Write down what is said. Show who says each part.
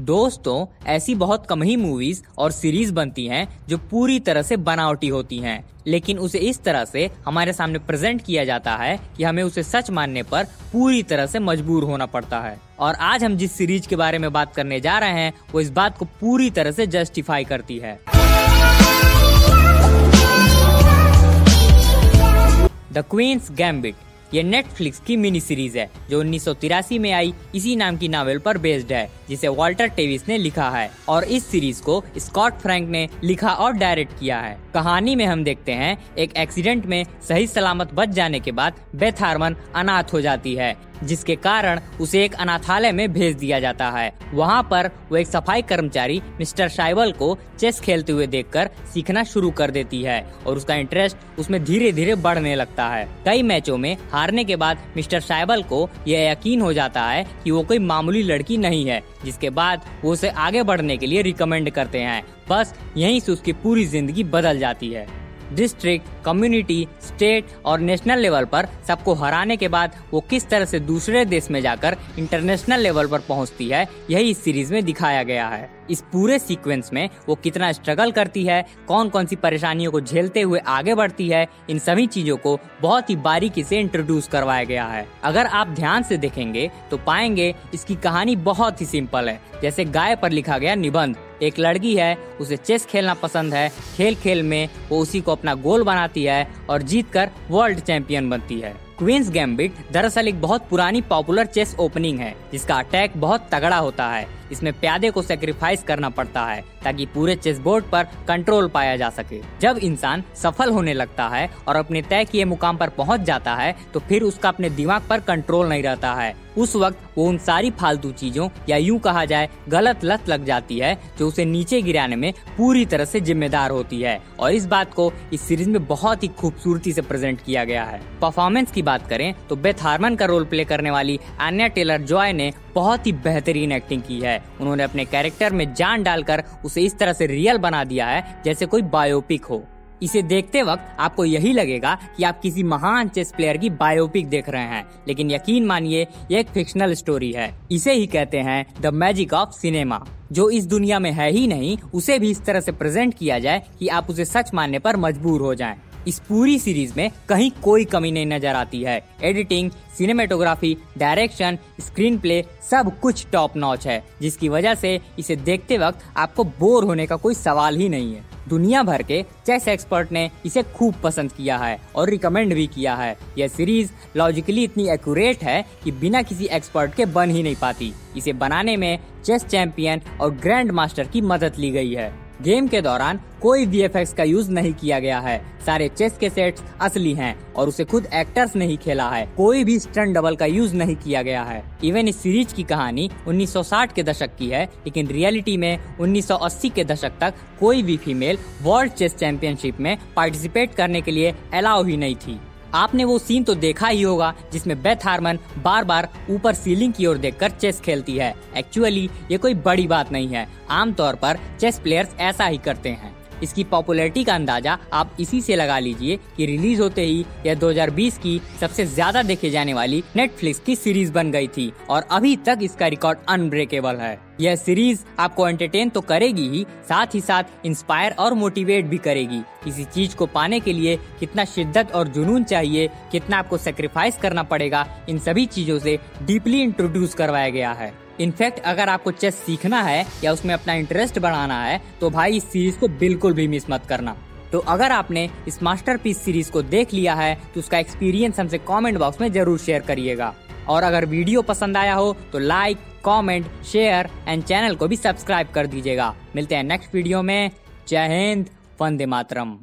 Speaker 1: दोस्तों, ऐसी बहुत कम ही मूवीज़ और सीरीज़ बनती हैं जो पूरी तरह से बनावटी होती हैं। लेकिन उसे इस तरह से हमारे सामने प्रेजेंट किया जाता है कि हमें उसे सच मानने पर पूरी तरह से मजबूर होना पड़ता है। और आज हम जिस सीरीज़ के बारे में बात करने जा रहे हैं, वो इस बात को पूरी तरह से जस्टिफाई करती है। द क्वींस गैम्बिट ये नेटफ्लिक्स की मिनी सीरीज़ है, जो उन्नीस सौ तिरासी में आई, इसी नाम की नावल पर बेस्ड है, जिसे वॉल्टर टेविस ने लिखा है, और इस सीरीज़ को स्कॉट फ्रैंक ने लिखा और डायरेक्ट किया है। कहानी में हम देखते हैं, एक एक्सीडेंट में सही सलामत बच जाने के बाद बेथार्मन अनाथ हो जाती है। जिसके कारण उसे एक अनाथालय में भेज दिया जाता है। वहाँ पर वो एक सफ़ाई कर्मचारी मिस्टर शाइबल को चेस खेलते हुए देखकर सीखना शुरू कर देती है और उसका इंटरेस्ट उसमें धीरे धीरे बढ़ने लगता है। कई मैचों में हारने के बाद मिस्टर शाइबल को यह यकीन हो जाता है कि वो कोई मामूली लड़की नहीं है, जिसके बाद वो उसे आगे बढ़ने के लिए रिकमेंड करते हैं। बस यहीं से उसकी पूरी ज़िंदगी बदल जाती है। डिस्ट्रिक्ट कम्युनिटी स्टेट और नेशनल लेवल पर सबको हराने के बाद वो किस तरह से दूसरे देश में जाकर इंटरनेशनल लेवल पर पहुँचती है, यही इस सीरीज़ में दिखाया गया है। इस पूरे सीक्वेंस में वो कितना स्ट्रगल करती है कौन कौन सी परेशानियों को झेलते हुए आगे बढ़ती है, इन सभी चीज़ों को बहुत ही बारीकी से इंट्रोड्यूस करवाया गया है। अगर आप ध्यान से देखेंगे तो पाएँगे इसकी कहानी बहुत ही सिंपल है। जैसे गाय पर लिखा गया निबंध एक लड़की है, उसे चेस खेलना पसंद है। खेल खेल में वो उसी को अपना गोल बनाती है और जीत कर वर्ल्ड चैंपियन बनती है। क्वींस गैम्बिट दरअसल एक बहुत पुरानी पॉपुलर चेस ओपनिंग है, जिसका अटैक बहुत तगड़ा होता है। इसमें प्यादे को सेक्रीफाइस करना पड़ता है, ताकि पूरे चेस बोर्ड पर कंट्रोल पाया जा सके। जब इंसान सफल होने लगता है और अपने तय किए मुकाम पर पहुँच जाता है तो फिर उसका अपने दिमाग पर कंट्रोल नहीं रहता है। उस वक्त वो उन सारी फालतू चीज़ों, या यूँ कहा जाए, गलत लत लग जाती है, जो उसे नीचे गिराने में पूरी तरह से जिम्मेदार होती है। और इस बात को इस सीरीज़ में बहुत ही खूबसूरती से प्रेजेंट किया गया है। परफॉर्मेंस की बात करें तो बेथ हार्मन का रोल प्ले करने वाली आन्या टेलर जॉय ने बहुत ही बेहतरीन एक्टिंग की है। उन्होंने अपने कैरेक्टर में जान डालकर उसे इस तरह से रियल बना दिया है, जैसे कोई बायोपिक हो। इसे देखते वक्त आपको यही लगेगा कि आप किसी महान चेस प्लेयर की बायोपिक देख रहे हैं। लेकिन यकीन मानिए, ये एक फिक्शनल स्टोरी है। इसे ही कहते हैं द मैजिक ऑफ़ सिनेमा जो इस दुनिया में है ही नहीं, उसे भी इस तरह से प्रेजेंट किया जाए कि आप उसे सच मानने पर मजबूर हो जाएँ। इस पूरी सीरीज़ में कहीं कोई कमी नहीं नज़र आती है। Editing, cinematography, direction screenplay सब कुछ टॉप नॉच है, जिसकी वजह से इसे देखते वक्त आपको बोर होने का कोई सवाल ही नहीं है। दुनिया भर के चेस एक्सपर्ट ने इसे खूब पसंद किया है और रिकमेंड भी किया है। यह सीरीज़ लॉजिकली इतनी एक्यूरेट है कि बिना किसी एक्सपर्ट के बन ही नहीं पाती। इसे बनाने में चेस चैंपियन और ग्रैंड मास्टर की मदद ली गई है। गेम के दौरान कोई वी का यूज़ नहीं किया गया है। सारे चेस के सेट्स असली हैं और उसे खुद एक्टर्स नहीं खेला है। कोई भी स्टन डबल का यूज़ नहीं किया गया है। इवन इस सीरीज़ की कहानी 1960 के दशक की है, लेकिन रियलिटी में 1980 के दशक तक कोई भी फीमेल वर्ल्ड चेस चैंपियनशिप में पार्टिसिपेट करने के लिए अलाउ ही नहीं थी। आपने वो सीन तो देखा ही होगा, जिसमें बेथ हारमन बार बार ऊपर सीलिंग की ओर देखकर चेस खेलती है। एक्चुअली ये कोई बड़ी बात नहीं है। आमतौर पर चेस प्लेयर्स ऐसा ही करते हैं। इसकी पॉपुलैरिटी का अंदाज़ा आप इसी से लगा लीजिए कि रिलीज़ होते ही यह 2020 की सबसे ज़्यादा देखे जाने वाली नेटफ्लिक्स की सीरीज़ बन गई थी और अभी तक इसका रिकॉर्ड अनब्रेकेबल है। यह सीरीज़ आपको एंटरटेन तो करेगी ही, साथ ही साथ इंस्पायर और मोटिवेट भी करेगी। किसी चीज़ को पाने के लिए कितना शिद्दत और जुनून चाहिए, कितना आपको सेक्रीफाइस करना पड़ेगा, इन सभी चीज़ों से डीपली इंट्रोड्यूस करवाया गया है। इनफैक्ट अगर आपको चेस सीखना है या उसमें अपना इंटरेस्ट बढ़ाना है तो भाई इस सीरीज़ को बिल्कुल भी मिस मत करना। तो अगर आपने इस मास्टरपीस सीरीज़ को देख लिया है तो उसका एक्सपीरियंस हमसे कमेंट बॉक्स में ज़रूर शेयर करिएगा। और अगर वीडियो पसंद आया हो तो like comment share and channel को भी सब्सक्राइब कर दीजिएगा। मिलते हैं नेक्स्ट वीडियो में। जय हिंद, वंदे मातरम।